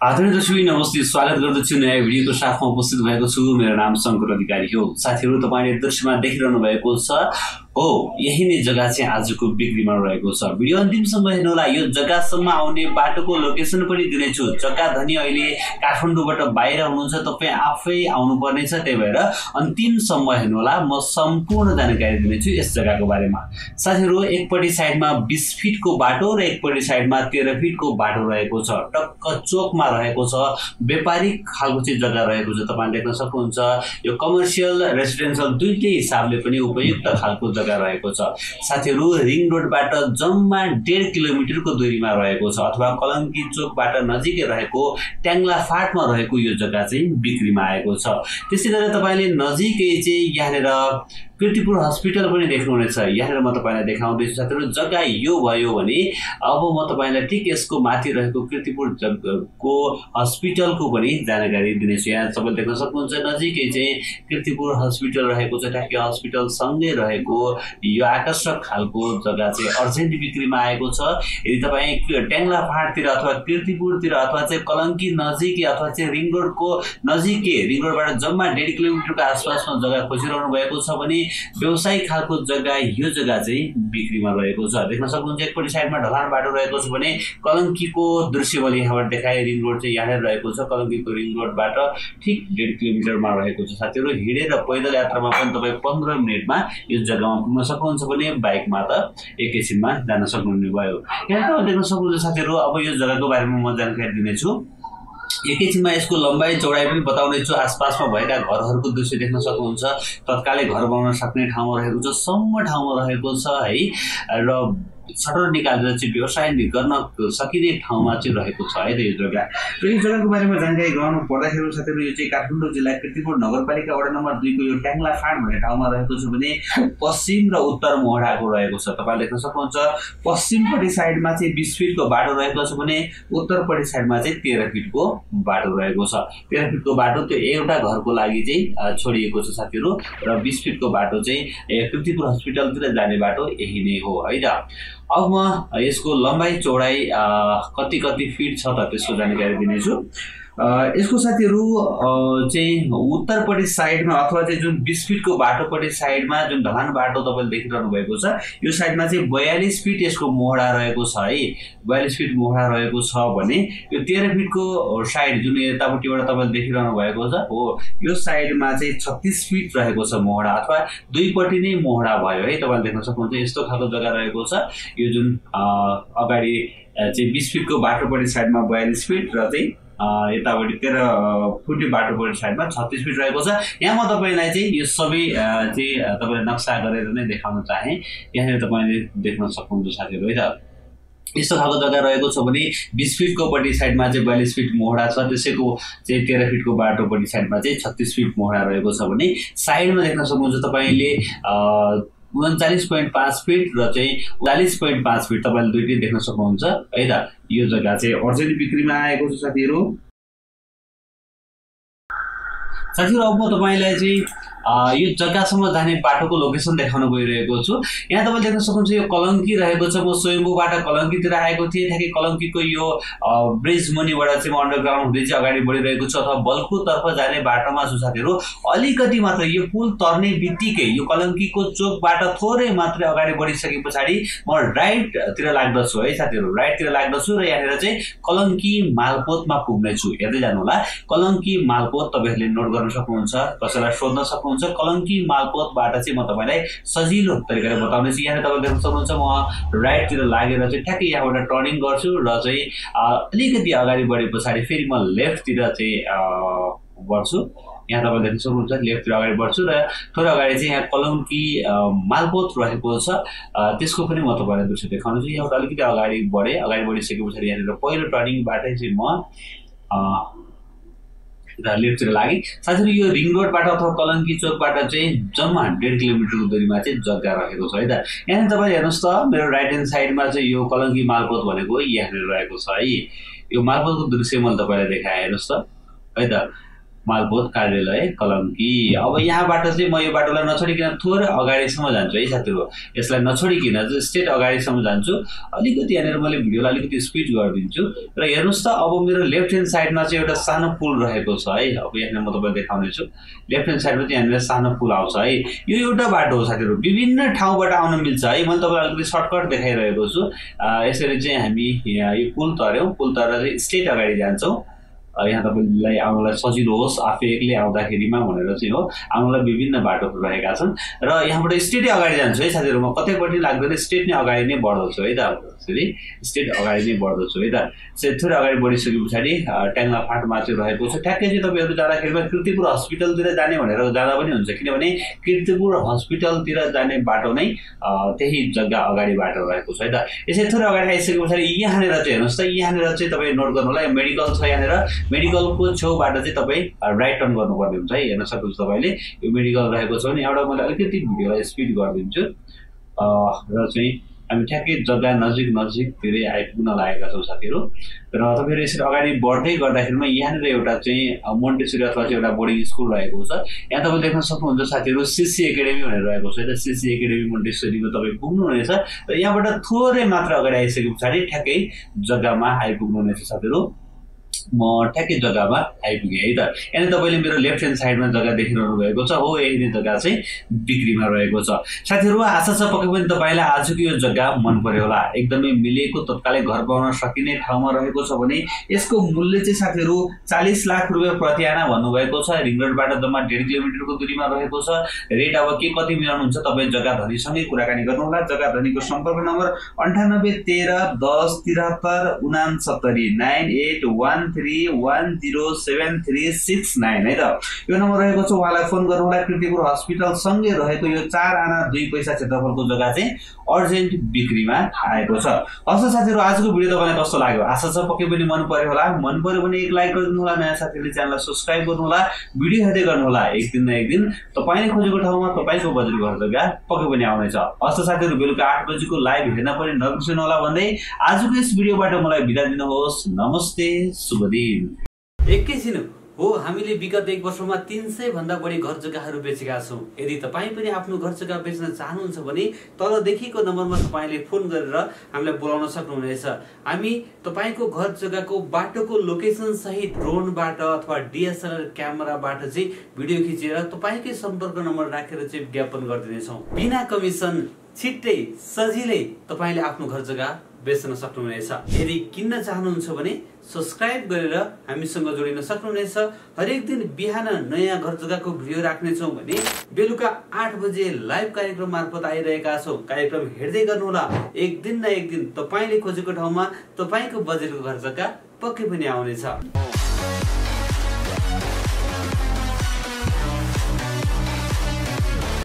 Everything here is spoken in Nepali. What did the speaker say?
आदरणीय दर्शक नमस्ते स्वागत गर्दछु नयाँ भिडियोको साथमा उपस्थित भएको छु। मेरो नाम शङ्कर अधिकारी हो। साथीहरू तपाईँले दृश्यमा देखिरहनु भएको छ। हो यही नै जग्गा चाहिँ आजको बिक्रीमा रहेको छ। भिडियो अन्तिमसम्म हेर्नुहोला यो जग्गासम्म आउने बाटोको लोकेसन पनि दिनेछु। जग्गा धनी अहिले काठमाडौँबाट बाहिर हुनुहुन्छ तपाईँ आफै आउनुपर्नेछ त्यही भएर अन्तिमसम्म हेर्नुहोला म सम्पूर्ण जानकारी दिनेछु यस जग्गाको बारेमा। साथीहरू एकपट्टि साइडमा बिस फिटको बाटो र एकपट्टि साइडमा तेह्र फिटको बाटो रहेको छ। टक्क चोकमा रहेको छ। व्यापारिक खालको चाहिँ जग्गा रहेको छ तपाईँले देख्न सक्नुहुन्छ। यो कमर्सियल रेसिडेन्सियल दुइटै हिसाबले पनि उपयुक्त खालको जग्गा रहेको छ। साथीहरू रिङ रोडबाट जम्मा डेढ किलोमिटरको दूरीमा रहेको छ अथवा कलङ्की चोकबाट नजिकै रहेको ट्याङ्ला फाटमा रहेको यो जग्गा चाहिँ बिक्रीमा आएको छ। त्यसै गरेर तपाईँले नजिकै चाहिँ यहाँनिर किर्तिपुर हस्पिटल पनि देख्नुहुनेछ। यहाँनिर म तपाईँलाई देखाउँदैछु साथीहरू जग्गा यो भयो भने अब म तपाईँलाई ठिक यसको माथि रहेको किर्तिपुर को हस्पिटलको पनि जानकारी दिनेछु। यहाँ तपाईँले देख्न सक्नुहुन्छ नजिकै चाहिँ किर्तिपुर हस्पिटल रहेको छ। ट्याक्कै हस्पिटलसँगै रहेको यो आकर्षक खालको जग्गा चाहिँ अर्जेन्ट बिक्रीमा आएको छ। यदि तपाईँ ट्याङ्ला फाँटतिर अथवा किर्तिपुरतिर अथवा चाहिँ कलङ्की नजिकै अथवा चाहिँ रिङ रोडको नजिकै रिङ रोडबाट जम्मा डेढ किलोमिटरको आसपासमा जग्गा खोजिरहनु भएको छ भने व्यवसायिक खालको जग्गा यो जग्गा चाहिँ बिक्रीमा रहेको छ। देख्न सक्नुहुन्छ एकपट्टि साइडमा ढलान बाटो रहेको छ भने कलङ्कीको दृश्य मैले यहाँबाट देखाएँ रिङ रोड चाहिँ यहाँनिर रहेको छ कलङ्कीको रिङ रोडबाट ठिक डेढ किलोमिटरमा रहेको छ। साथीहरू हिँडेर पैदल यात्रामा पनि तपाईँ पन्ध्र मिनटमा यो जग्गामा पुग्न सक्नुहुन्छ भने बाइकमा त एकैछिनमा जान सक्नुहुने भयो। यहाँ तपाईँ देख्न सक्नुहुन्छ साथीहरू अब यो जग्गाको बारेमा म जानकारी दिनेछु। एकैछिनमा यसको लम्बाइ चौडाइ पनि बताउनेछु आसपासमा भएका घरहरूको दृश्य देख्न सक्नुहुन्छ। तत्कालै घर बनाउन सक्ने ठाउँमा रहेको छ सम्म ठाउँमा रहेको छ है र सटर निकालेर चाहिँ व्यवसाय गर्न सकिने ठाउँमा चाहिँ रहेको छ है त यो जग्गा। र यो जग्गाको बारेमा जानकारी गराउनु पर्दाखेरि साथीहरू यो चाहिँ काठमाडौँ जिल्ला कृतिपुर नगरपालिका वडा नम्बर दुईको यो ट्याङ्ला फाँड भन्ने ठाउँमा रहेको छ भने पश्चिम र उत्तर मोहडाको रहेको छ। तपाईँले देख्न सक्नुहुन्छ पश्चिमपट्टि साइडमा चाहिँ बिस फिटको बाटो रहेको छ भने उत्तरपट्टि साइडमा चाहिँ तेह्र फिटको बाटो रहेको छ। तेह्र फिटको बाटो त्यो एउटा घरको लागि चाहिँ छोडिएको छ साथीहरू। र बिस फिटको बाटो चाहिँ कृतिपुर हस्पिटलतिर जाने बाटो यही नै हो है त अब म यसको लम्बाइ चौडाइ कति कति फिट छ त त्यसको जानकारी दिनेछु। यसको साथीहरू चाहिँ उत्तरपट्टि साइडमा अथवा चाहिँ जुन बिस फिटको बाटोपट्टि साइडमा जुन ढलान बाटो तपाईँले देखिरहनु भएको छ यो साइडमा चाहिँ बयालिस फिट यसको मोहडा रहेको छ है। बयालिस फिट मोहडा रहेको छ भने यो तेह्र फिटको साइड जुन यतापट्टिबाट तपाईँले देखिरहनु भएको छ हो यो साइडमा चाहिँ छत्तिस फिट रहेको छ मोहडा अथवा दुईपट्टि नै मोहडा भयो है तपाईँले देख्न सक्नुहुन्छ यस्तो खालको जग्गा रहेको छ। यो जुन अगाडि चाहिँ बिस फिटको बाटोपट्टि साइडमा बयालिस फिट र चाहिँ यतापट्टि तेह्र फुटे बाटोपट्टि साइडमा छत्तिस फिट रहेको छ। यहाँ म तपाईँलाई चाहिँ यो सबै चाहिँ तपाईँले नक्सा गरेर नै देखाउन चाहेँ यहाँनिर तपाईँले देख्न सक्नुहुन्छ साथीहरू है त? यस्तो खालको जग्गा रहेको छ भने बिस फिटकोपट्टि साइडमा चाहिँ बयालिस फिट मोहडा छ त्यसैको चाहिँ तेह्र फिटको बाटोपट्टि साइडमा चाहिँ छत्तिस फिट मोहडा रहेको छ भने साइडमा देख्न सक्नुहुन्छ तपाईँले उन्चालिस पोइन्ट पाँच फिट र चाहिँ चालिस पोइन्ट पाँच फिट तपाईँले दुइटै देख्न सक्नुहुन्छ। है त यो जग्गा चाहिँ अर्जेन्ट बिक्रीमा आएको छ साथीहरू। साथीहरू अब म तपाईँलाई चाहिँ यो जग्गासम्म जाने बाटोको लोकेसन देखाउन गइरहेको छु। यहाँ तपाईँले देख्न सक्नुहुन्छ यो कलङ्की रहेको छ। म स्वयम्भूबाट कलङ्कीतिर आएको थिएँ। ठ्याक्कै कलङ्कीको यो ब्रिज मुनिबाट चाहिँ म अन्डरग्राउन्ड हुँदै चाहिँ अगाडि बढिरहेको छु। अथवा बल्कुतर्फ जाने बाटोमा छु साथीहरू। अलिकति मात्र यो पुल तर्ने बित्तिकै यो कलङ्कीको चोकबाट थोरै मात्रै अगाडि बढिसके पछाडि म राइटतिर लाग्दछु है साथीहरू। राइटतिर लाग्दछु र यहाँनिर चाहिँ कलङ्की मालपोतमा पुग्नेछु। हेर्दै जानु होला कलङ्की मालपोत तपाईँहरूले नोट गर्न सक्नुहुन्छ। कसैलाई सोध्न सक्नुहुन्छ। सक्नुहुन्छ कलङ्की मालपोतबाट चाहिँ म तपाईँलाई सजिलो तरिकाले बताउनेछु यहाँनिर तपाईँ देख्न सक्नुहुन्छ। म राइटतिर लागेर चाहिँ ठ्याक्कै यहाँबाट टर्निङ गर्छु र चाहिँ अलिकति अगाडि बढे पछाडि फेरि म लेफ्टतिर चाहिँ बढ्छु। यहाँ तपाईँ देख्न सक्नुहुन्छ लेफ्टतिर अगाडि बढ्छु र थोरै अगाडि चाहिँ यहाँ कलङ्की मालपोत रहेको छ। त्यसको पनि म तपाईँलाई दृश्य देखाउनु छु यहाँबाट अलिकति अगाडि बढेँ अगाडि बढिसके पछाडि यहाँनिर पहिलो टर्निङबाटै चाहिँ म लेफ्टतिर लागेँ। साथीहरू यो रिङ रोडबाट अथवा कलङ्की चोकबाट चाहिँ जम्मा डेढ किलोमिटरको दूरीमा चाहिँ जग्गा रहेको छ है त? यहाँनिर तपाईँले हेर्नुहोस् त मेरो राइट ह्यान्ड साइडमा चाहिँ यो कलङ्की मालपोत भनेको यहाँनिर रहेको छ है। यो मालपोतको दृश्य मैले तपाईँलाई देखाएँ हेर्नुहोस् त है त? मालपोत कार्यालय कलङ्की। अब यहाँबाट चाहिँ म यो बाटोलाई नछोडिकन थोरै अगाडिसम्म जान्छु है साथीहरू यसलाई नछोडिकन चाहिँ स्ट्रेट अगाडिसम्म जान्छु। अलिकति यहाँनिर मैले भिडियोलाई अलिकति स्पिड गरिदिन्छु। र हेर्नुहोस् त अब मेरो लेफ्ट ह्यान्ड साइडमा चाहिँ एउटा सानो पुल रहेको छ है। अब यहाँनिर म तपाईँलाई देखाउनेछु लेफ्ट ह्यान्ड साइडमा चाहिँ यहाँनिर सानो पुल आउँछ है। यो एउटा बाटो हो साथीहरू। विभिन्न ठाउँबाट आउन मिल्छ है। मैले तपाईँलाई अलिकति सर्टकट देखाइरहेको छु। यसरी चाहिँ हामी यो पुल तर्यौँ। पुल तरेर चाहिँ स्ट्रेट अगाडि जान्छौँ। यहाँ तपाईँलाई आउनलाई सजिलो होस् आफै एक्लै आउँदाखेरिमा भनेर चाहिँ हो आउनलाई विभिन्न बाटोहरू रहेका छन्। र यहाँबाट स्टेटै अगाडि जान्छु है साथीहरू म कतैपट्टि लाग्दैन स्टेट नै अगाडि नै बढ्दछु है त। फेरि स्टेट अगाडि नै बढ्दछु है त। थोरै अगाडि बढिसके पछाडि ट्याङ्ला फाँटमा चाहिँ रहेको छ। ठ्याक्कै चाहिँ तपाईँहरू जाँदाखेरिमा किर्तिपुर हस्पिटलतिर जाने भनेर जाँदा पनि हुन्छ। किनभने किर्तिपुर हस्पिटलतिर जाने बाटो नै त्यही जग्गा अगाडि बाटो रहेको छ है त। यसै थोरै अगाडि आइसके पछाडि यहाँनिर चाहिँ हेर्नुहोस् त यहाँनिर चाहिँ तपाईँ नोट गर्नु होला मेडिकल छ यहाँनिर। मेडिकलको छेउबाट चाहिँ तपाईँ राइट टर्न गर्नुपर्ने हुन्छ है हेर्न सक्नुहुन्छ तपाईँले। यो मेडिकल रहेको छ भने एउटा मैले अलिकति भिडियोलाई स्पिड गरिदिन्छु। र चाहिँ हामी ठ्याक्कै जग्गा नजिक नजिक धेरै आइपुग्न लागेका छौँ साथीहरू। र तपाईँहरू यसरी अगाडि बढ्दै गर्दाखेरिमा यहाँनिर एउटा चाहिँ मोन्टेसरी अथवा चाहिँ एउटा बोर्डिङ स्कुल रहेको छ। यहाँ तपाईँ देख्न सक्नुहुन्छ साथीहरू सिसी एकाडेमी भनेर रहेको छ यता सिसी एकाडेमी मोन्टेसरीमा तपाईँ पुग्नुहुनेछ। र यहाँबाट थोरै मात्र अगाडि आइसके पछाडि ठ्याक्कै जग्गामा आइपुग्नुहुनेछ साथीहरू। म ठ्याक्कै जग्गामा आइपुगेँ है त। यहाँनिर तपाईँले मेरो लेफ्ट ह्यान्ड साइडमा जग्गा देखिरहनु भएको छ हो यही नै जग्गा चाहिँ बिक्रीमा रहेको छ। साथीहरू आशा छ पक्कै पनि तपाईँलाई आजको यो जग्गा मन पर्यो होला। एकदमै मिलेको तत्कालै घर पाउन सकिने ठाउँमा रहेको छ भने यसको मूल्य चाहिँ साथीहरू चालिस लाख रुपियाँ प्रति आना भन्नुभएको छ। रिङ रोडबाट जम्मा डेढ किलोमिटरको दुरीमा रहेको छ। रेट अब के कति मिलाउनुहुन्छ तपाईँ जग्गा धनीसँगै कुराकानी गर्नुहोला। जग्गा धनीको सम्पर्क नम्बर अन्ठानब्बे तेह्र दस त्रिहत्तर उनासत्तरी nine eight one three one zero seven three six nine है त। यो नम्बर रहेको छ उहाँलाई फोन गर्नुहोला कृतिपुर हस्पिटलसँगै रहेको यो चार आना दुई पैसा क्षेत्रफलको जग्गा चाहिँ अर्जेन्ट बिक्रीमा आएको छ। हस् साथीहरू आजको भिडियो तपाईँलाई कस्तो लाग्यो? आशा छ पक्कै पनि मन पर्यो होला। मन पर्यो भने एक लाइक गरिदिनु होला नयाँ साथीहरूले च्यानललाई सब्सक्राइब गर्नुहोला भिडियो हेर्दै गर्नुहोला एक दिन न एक दिन तपाईँले खोजेको ठाउँमा तपाईँको बजेट घर जग्गा पक्कै पनि आउनेछ। हस् साथीहरू बेलुका आठ बजीको लाइभ हेर्न पनि नबिर्सनु होला भन्दै आजको यस भिडियोबाट मलाई बिदा दिनुहोस्। नमस्ते दिन एकैछिन। हो हामीले विगत एक वर्षमा तिन सय भन्दा बढी घर जग्गाहरू बेचेका छौँ। यदि तपाईँ पनि आफ्नो घर जग्गा बेच्न चाहनुहुन्छ भने तल देखिएको नम्बरमा तपाईँले फोन गरेर हामीलाई बोलाउन सक्नुहुनेछ। हामी तपाईँको घर जग्गाको बाटोको लोकेसन सहित ड्रोनबाट अथवा डिएसएलआर क्यामेराबाट चाहिँ भिडियो खिचेर तपाईँकै सम्पर्क नम्बर राखेर चाहिँ विज्ञापन गरिदिनेछौँ। बिना कमिसन छिट्टै सजिलै तपाईँले आफ्नो घर जग्गा बेच्न सक्नुहुनेछ। यदि किन्न चाहनुहुन्छ भने सब्सक्राइब गरेर हामीसँग जोडिन सक्नुहुनेछ। हरेक दिन बिहान नयाँ घर जग्गाको भिडियो राख्नेछौँ भने बेलुका आठ बजे लाइभ कार्यक्रम मार्फत आइरहेका छौँ। कार्यक्रम हेर्दै गर्नुहोला। एक दिन न एक दिन तपाईँले खोजेको ठाउँमा तपाईँको बजेटको घर जग्गा पक्कै पनि आउनेछ।